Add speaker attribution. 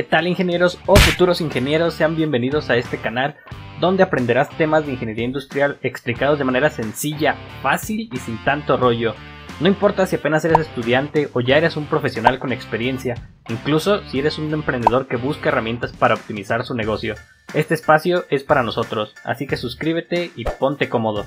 Speaker 1: ¿Qué tal ingenieros o futuros ingenieros? Sean bienvenidos a este canal donde aprenderás temas de ingeniería industrial explicados de manera sencilla, fácil y sin tanto rollo. No importa si apenas eres estudiante o ya eres un profesional con experiencia, incluso si eres un emprendedor que busca herramientas para optimizar su negocio. Este espacio es para nosotros, así que suscríbete y ponte cómodo.